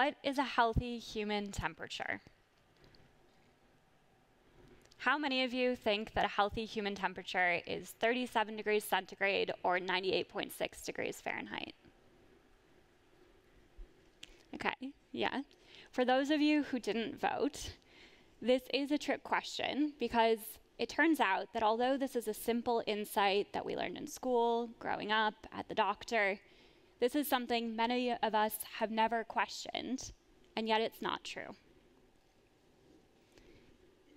What is a healthy human temperature? How many of you think that a healthy human temperature is 37 degrees centigrade or 98.6 degrees Fahrenheit? Okay, yeah. For those of you who didn't vote, this is a trick question because it turns out that although this is a simple insight that we learned in school, growing up, at the doctor, this is something many of us have never questioned, and yet it's not true.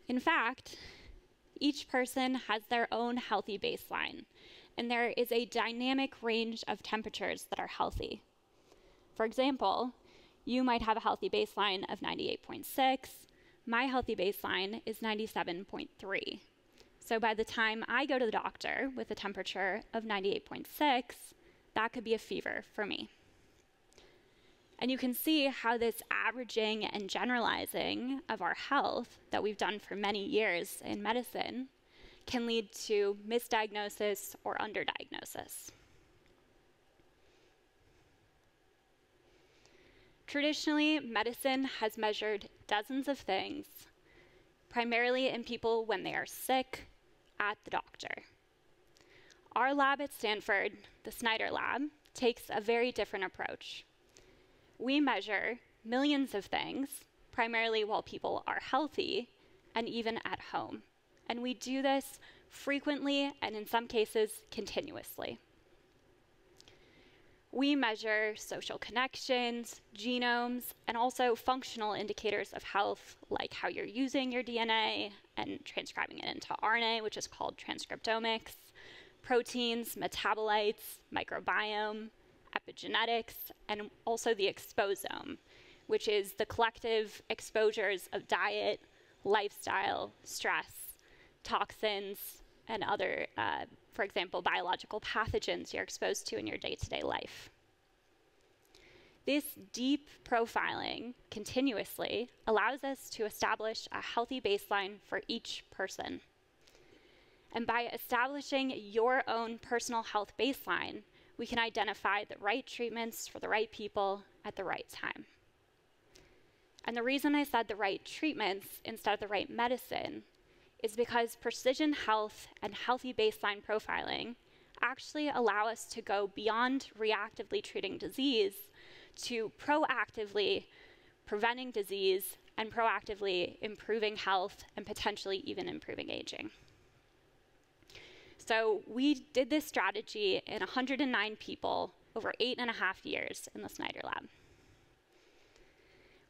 In fact, each person has their own healthy baseline, and there is a dynamic range of temperatures that are healthy. For example, you might have a healthy baseline of 98.6. My healthy baseline is 97.3. So by the time I go to the doctor with a temperature of 98.6, that could be a fever for me. And you can see how this averaging and generalizing of our health that we've done for many years in medicine can lead to misdiagnosis or underdiagnosis. Traditionally, medicine has measured dozens of things, primarily in people when they are sick, at the doctor. Our lab at Stanford, the Snyder Lab, takes a very different approach. We measure millions of things, primarily while people are healthy and even at home. And we do this frequently and in some cases continuously. We measure social connections, genomes, and also functional indicators of health, like how you're using your DNA and transcribing it into RNA, which is called transcriptomics, proteins, metabolites, microbiome, epigenetics, and also the exposome, which is the collective exposures of diet, lifestyle, stress, toxins, and other, uh, for example, biological pathogens you're exposed to in your day to day life. This deep profiling continuously allows us to establish a healthy baseline for each person. And by establishing your own personal health baseline, we can identify the right treatments for the right people at the right time. And the reason I said the right treatments instead of the right medicine is because precision health and healthy baseline profiling actually allow us to go beyond reactively treating disease to proactively preventing disease and proactively improving health and potentially even improving aging. So we did this strategy in 109 people over eight and a half years in the Snyder Lab.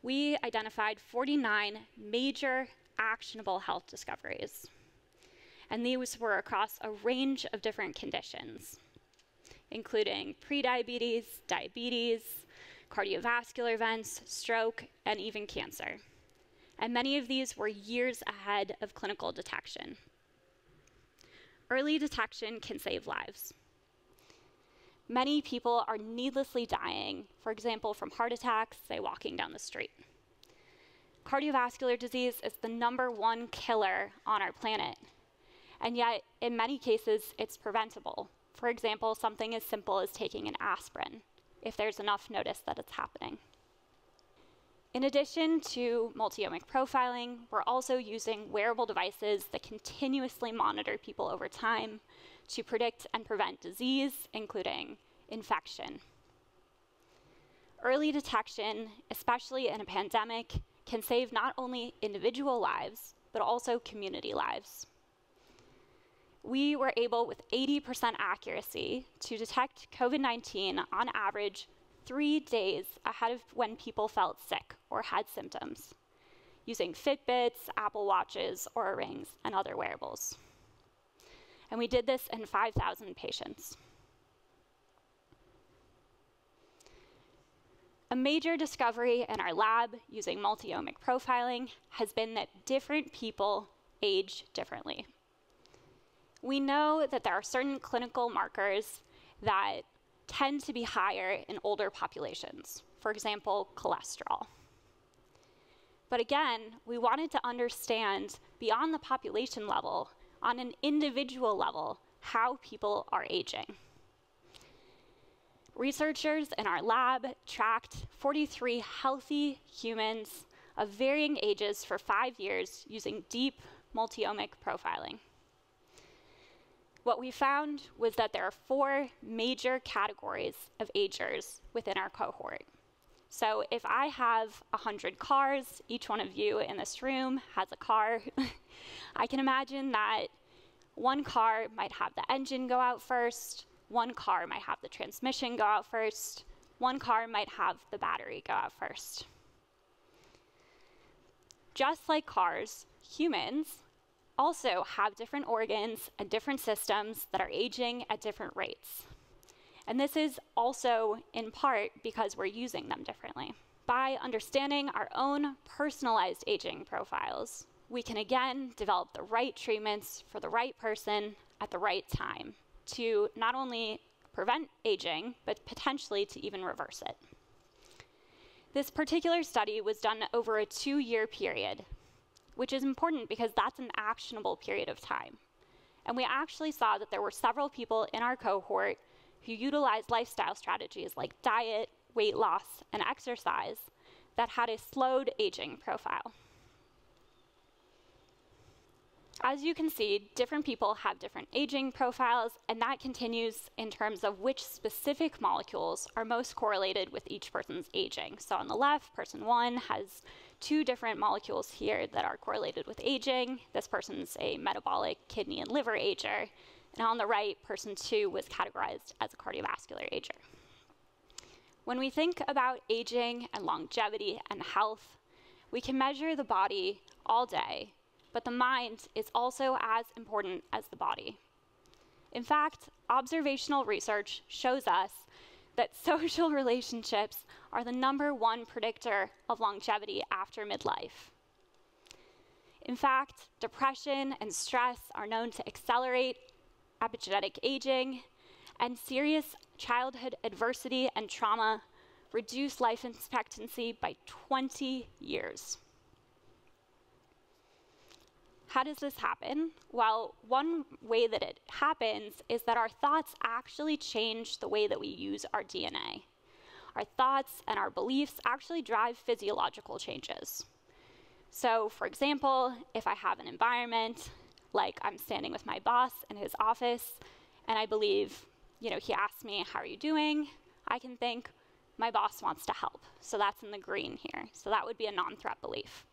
We identified 49 major actionable health discoveries. And these were across a range of different conditions, including prediabetes, diabetes, cardiovascular events, stroke, and even cancer. And many of these were years ahead of clinical detection. Early detection can save lives. Many people are needlessly dying, for example, from heart attacks, say walking down the street. Cardiovascular disease is the number one killer on our planet. And yet, in many cases, it's preventable. For example, something as simple as taking an aspirin, if there's enough notice that it's happening. In addition to multi-omic profiling, we're also using wearable devices that continuously monitor people over time to predict and prevent disease, including infection. Early detection, especially in a pandemic, can save not only individual lives, but also community lives. We were able, with 80% accuracy, to detect COVID 19 on average three days ahead of when people felt sick or had symptoms, using Fitbits, Apple Watches, Oura Rings, and other wearables. And we did this in 5,000 patients. A major discovery in our lab using multi-omic profiling has been that different people age differently. We know that there are certain clinical markers that tend to be higher in older populations, for example, cholesterol. But again, we wanted to understand beyond the population level, on an individual level, how people are aging. Researchers in our lab tracked 43 healthy humans of varying ages for five years using deep multiomic profiling. What we found was that there are four major categories of agers within our cohort. So if I have 100 cars, each one of you in this room has a car, I can imagine that one car might have the engine go out first, one car might have the transmission go out first, one car might have the battery go out first. Just like cars, humans also have different organs and different systems that are aging at different rates. And this is also in part because we're using them differently. By understanding our own personalized aging profiles, we can again develop the right treatments for the right person at the right time to not only prevent aging, but potentially to even reverse it. This particular study was done over a two year period, which is important because that's an actionable period of time. And we actually saw that there were several people in our cohort who utilized lifestyle strategies like diet, weight loss, and exercise that had a slowed aging profile. As you can see, different people have different aging profiles, and that continues in terms of which specific molecules are most correlated with each person's aging. So on the left, person one has two different molecules here that are correlated with aging. This person's a metabolic kidney and liver ager. And on the right, person two was categorized as a cardiovascular ager. When we think about aging and longevity and health, we can measure the body all day, but the mind is also as important as the body. In fact, observational research shows us that social relationships are the number one predictor of longevity after midlife. In fact, depression and stress are known to accelerate epigenetic aging, and serious childhood adversity and trauma reduce life expectancy by 20 years. How does this happen? Well, one way that it happens is that our thoughts actually change the way that we use our DNA. Our thoughts and our beliefs actually drive physiological changes. So, for example, if I have an environment like I'm standing with my boss in his office and I believe, you know, he asks me, How are you doing? I can think, My boss wants to help. So that's in the green here. So that would be a non threat belief.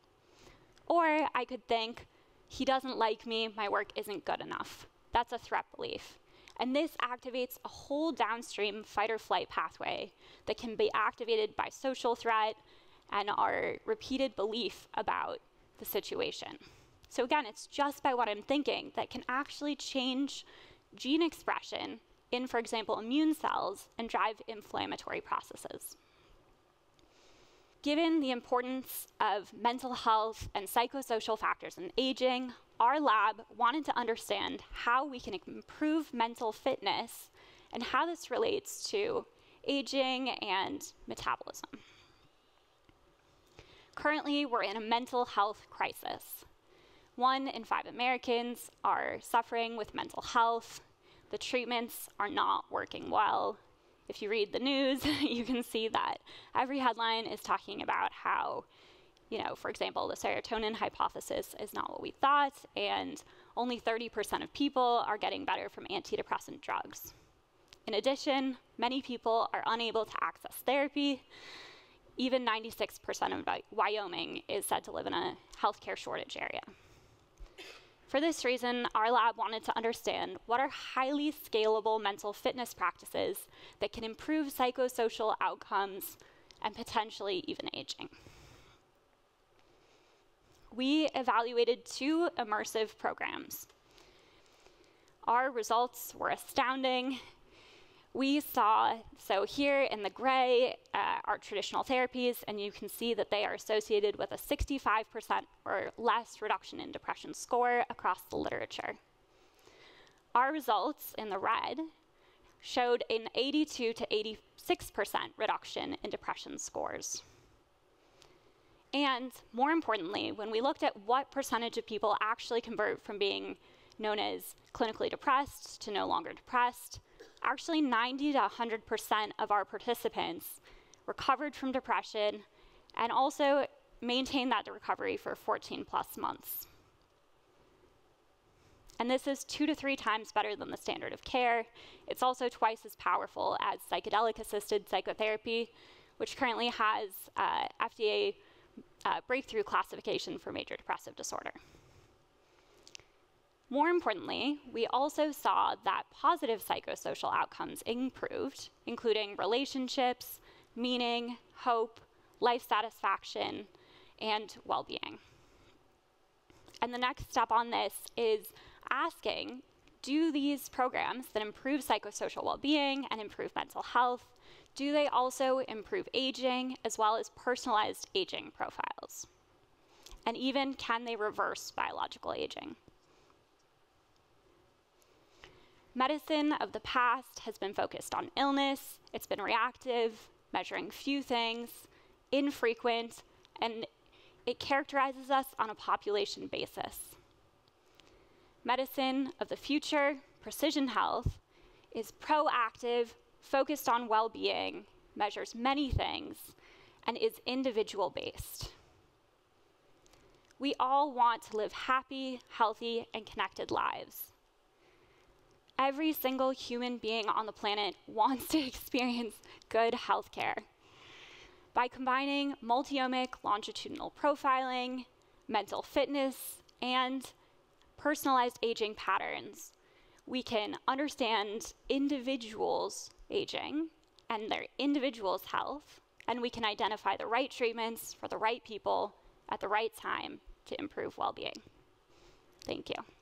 Or I could think, he doesn't like me, my work isn't good enough. That's a threat belief. And this activates a whole downstream fight or flight pathway that can be activated by social threat and our repeated belief about the situation. So, again, it's just by what I'm thinking that can actually change gene expression in, for example, immune cells and drive inflammatory processes. Given the importance of mental health and psychosocial factors in aging, our lab wanted to understand how we can improve mental fitness and how this relates to aging and metabolism. Currently, we're in a mental health crisis. One in five Americans are suffering with mental health. The treatments are not working well, if you read the news, you can see that every headline is talking about how, you know, for example, the serotonin hypothesis is not what we thought, and only 30% of people are getting better from antidepressant drugs. In addition, many people are unable to access therapy. Even 96% of Wyoming is said to live in a healthcare shortage area. For this reason, our lab wanted to understand what are highly scalable mental fitness practices that can improve psychosocial outcomes and potentially even aging. We evaluated two immersive programs. Our results were astounding we saw, so here in the gray uh, are traditional therapies, and you can see that they are associated with a 65% or less reduction in depression score across the literature. Our results in the red showed an 82 to 86% reduction in depression scores. And more importantly, when we looked at what percentage of people actually convert from being known as clinically depressed to no longer depressed, actually 90 to 100% of our participants recovered from depression and also maintained that recovery for 14 plus months. And this is two to three times better than the standard of care. It's also twice as powerful as psychedelic assisted psychotherapy, which currently has uh, FDA uh, breakthrough classification for major depressive disorder. More importantly, we also saw that positive psychosocial outcomes improved, including relationships, meaning, hope, life satisfaction, and well being. And the next step on this is asking do these programs that improve psychosocial well being and improve mental health do they also improve aging as well as personalized aging profiles? And even can they reverse biological aging? Medicine of the past has been focused on illness, it's been reactive, measuring few things, infrequent, and it characterizes us on a population basis. Medicine of the future, precision health, is proactive, focused on well being, measures many things, and is individual based. We all want to live happy, healthy, and connected lives. Every single human being on the planet wants to experience good health care. By combining multiomic longitudinal profiling, mental fitness, and personalized aging patterns, we can understand individuals' aging and their individuals' health, and we can identify the right treatments for the right people at the right time to improve well being. Thank you.